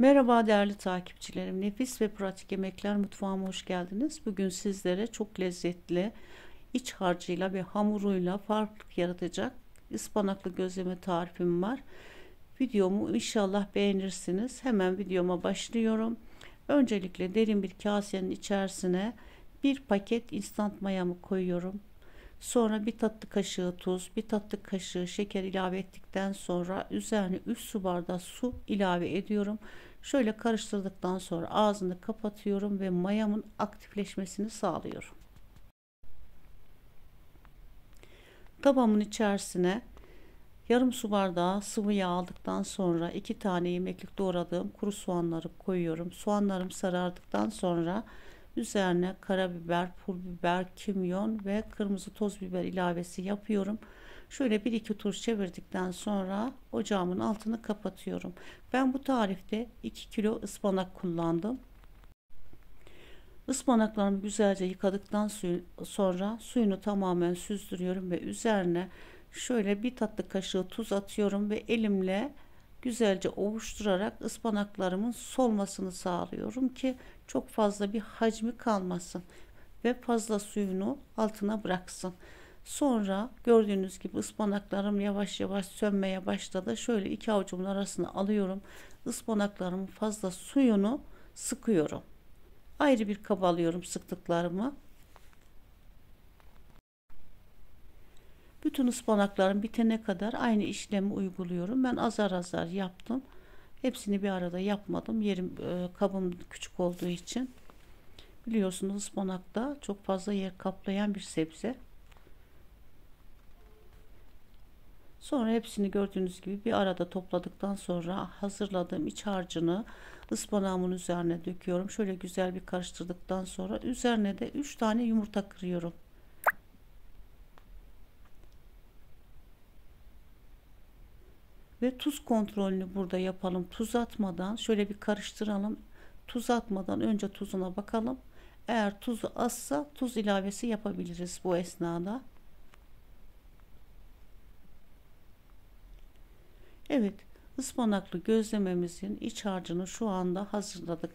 Merhaba değerli takipçilerim. Nefis ve pratik yemekler mutfağıma hoş geldiniz. Bugün sizlere çok lezzetli iç harcıyla ve hamuruyla farklılık yaratacak ıspanaklı gözleme tarifim var. Videomu inşallah beğenirsiniz. Hemen videoma başlıyorum. Öncelikle derin bir kasenin içerisine bir paket instant mayamı koyuyorum. Sonra bir tatlı kaşığı tuz, bir tatlı kaşığı şeker ilave ettikten sonra üzerine 3 su bardağı su ilave ediyorum. Şöyle karıştırdıktan sonra ağzını kapatıyorum ve mayamın aktifleşmesini sağlıyorum. Tabamın içerisine yarım su bardağı sıvı yağ aldıktan sonra iki tane yemeklik doğradığım kuru soğanları koyuyorum. Soğanlarım sarardıktan sonra üzerine karabiber, pul biber, kimyon ve kırmızı toz biber ilavesi yapıyorum. Şöyle bir iki tur çevirdikten sonra ocağımın altını kapatıyorum. Ben bu tarifte 2 kilo ıspanak kullandım. Ispanaklarımı güzelce yıkadıktan sonra suyunu tamamen süzdürüyorum ve üzerine şöyle bir tatlı kaşığı tuz atıyorum ve elimle güzelce ovuşturarak ıspanaklarımın solmasını sağlıyorum ki çok fazla bir hacmi kalmasın ve fazla suyunu altına bıraksın. Sonra gördüğünüz gibi ıspanaklarım yavaş yavaş sönmeye başladı. Şöyle iki avucumun arasına alıyorum. Ispanaklarımın fazla suyunu sıkıyorum. Ayrı bir kaba alıyorum sıktıklarımı. Bütün ıspanaklarım bitene kadar aynı işlemi uyguluyorum. Ben azar azar yaptım. Hepsini bir arada yapmadım. Yerim e, kabım küçük olduğu için. Biliyorsunuz ıspanak da çok fazla yer kaplayan bir sebze. Sonra hepsini gördüğünüz gibi bir arada topladıktan sonra hazırladığım iç harcını ıspanağımın üzerine döküyorum. Şöyle güzel bir karıştırdıktan sonra üzerine de 3 tane yumurta kırıyorum. Ve tuz kontrolünü burada yapalım. Tuz atmadan şöyle bir karıştıralım. Tuz atmadan önce tuzuna bakalım. Eğer tuzu azsa tuz ilavesi yapabiliriz bu esnada. Evet ıspanaklı gözlememizin iç harcını şu anda hazırladık.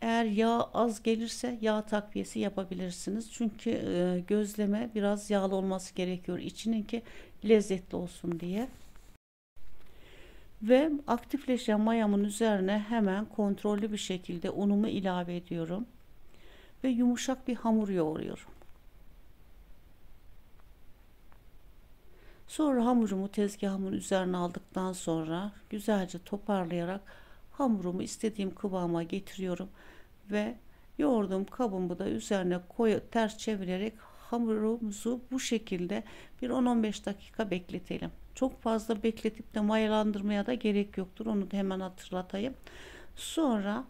Eğer yağ az gelirse yağ takviyesi yapabilirsiniz. Çünkü e, gözleme biraz yağlı olması gerekiyor. İçinin ki lezzetli olsun diye. Ve aktifleşen mayamın üzerine hemen kontrollü bir şekilde unumu ilave ediyorum. Ve yumuşak bir hamur yoğuruyorum. Sonra hamurumu tezgahımın üzerine aldıktan sonra güzelce toparlayarak hamurumu istediğim kıvama getiriyorum ve yoğurduğum kabımı da üzerine koy ters çevirerek hamurumuzu bu şekilde bir 10-15 dakika bekletelim. Çok fazla bekletip de mayalandırmaya da gerek yoktur. Onu da hemen hatırlatayım. Sonra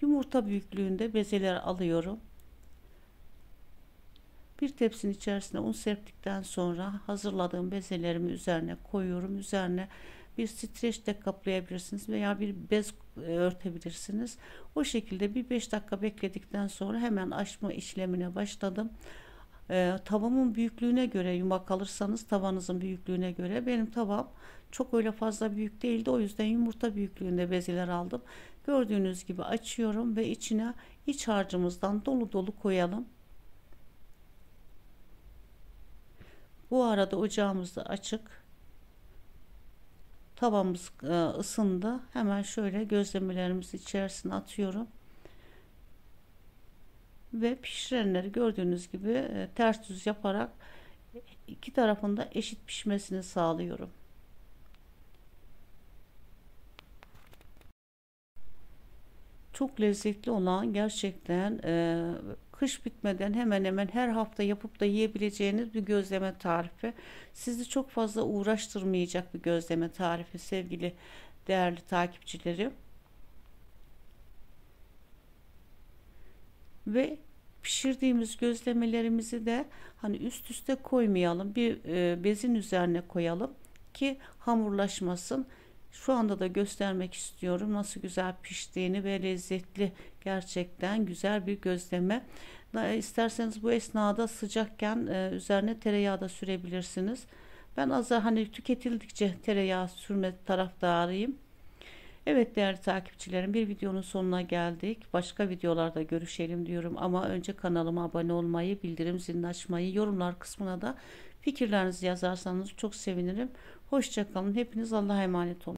yumurta büyüklüğünde bezeler alıyorum. Bir tepsinin içerisine un serptikten sonra hazırladığım bezelerimi üzerine koyuyorum. Üzerine bir streç de kaplayabilirsiniz veya bir bez e, örtebilirsiniz. O şekilde bir 5 dakika bekledikten sonra hemen açma işlemine başladım. E, tavamın büyüklüğüne göre yumak alırsanız tavanızın büyüklüğüne göre benim tavam çok öyle fazla büyük değildi. O yüzden yumurta büyüklüğünde bezeler aldım. Gördüğünüz gibi açıyorum ve içine iç harcımızdan dolu dolu koyalım. Bu arada ocağımız da açık. Tavamız e, ısındı. Hemen şöyle gözlemelerimizi içerisine atıyorum. Ve pişirenleri gördüğünüz gibi e, ters düz yaparak iki tarafında eşit pişmesini sağlıyorum. Çok lezzetli olan gerçekten e, kış bitmeden hemen hemen her hafta yapıp da yiyebileceğiniz bir gözleme tarifi. Sizi çok fazla uğraştırmayacak bir gözleme tarifi sevgili değerli takipçilerim. Ve pişirdiğimiz gözlemelerimizi de hani üst üste koymayalım. Bir e, bezin üzerine koyalım ki hamurlaşmasın. Şu anda da göstermek istiyorum nasıl güzel piştiğini ve lezzetli gerçekten güzel bir gözleme. İsterseniz bu esnada sıcakken e, üzerine tereyağı da sürebilirsiniz. Ben az hani tüketildikçe tereyağı sürme taraftarıyım. Evet değerli takipçilerim bir videonun sonuna geldik. Başka videolarda görüşelim diyorum ama önce kanalıma abone olmayı, bildirim zilini açmayı, yorumlar kısmına da fikirlerinizi yazarsanız çok sevinirim. Hoşçakalın. Hepiniz Allah'a emanet olun.